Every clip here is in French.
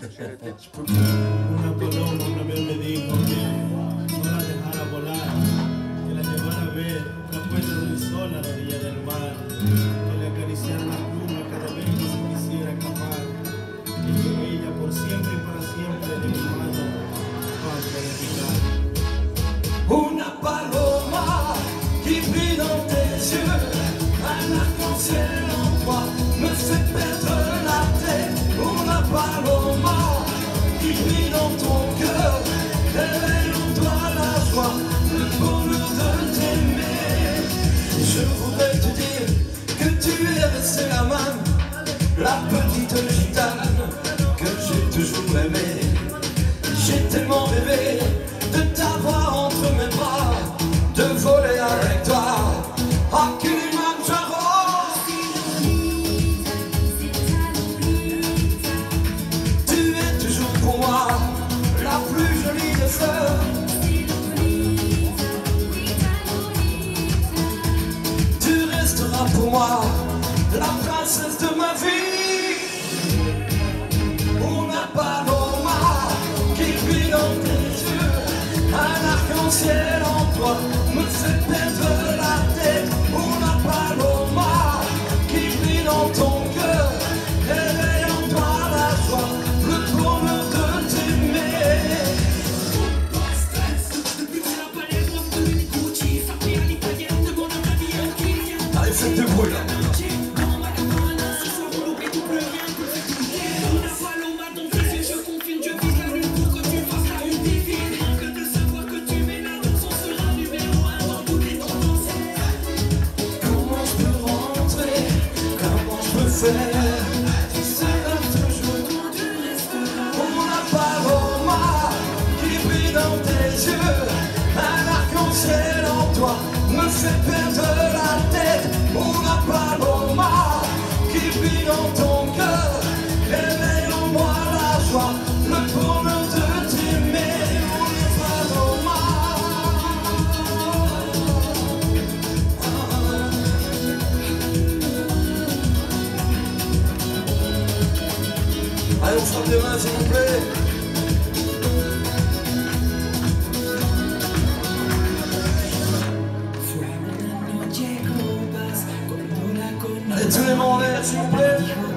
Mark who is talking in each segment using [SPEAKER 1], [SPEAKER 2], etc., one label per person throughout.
[SPEAKER 1] Una paloma una vez me dijo que no la dejara volar, que la llevara a ver la puesta del sol a la orilla del mar, que le acariciara la pluma cada vez que se quisiera escapar, y que ella por siempre y para siempre de mi mano va a.
[SPEAKER 2] Una paloma qui brille dans tes yeux, un arc-en-ciel la princesse de ma vie. Una paloma qui brille dans tes yeux, un arc-en-ciel en toi me fait Un arc-en-ciel en toi me fait perdre la tête Allez, on frappe des mains, s'il vous plaît. Allez, tous les mains en l'air, s'il vous plaît.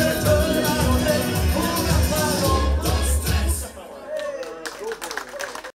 [SPEAKER 2] the door.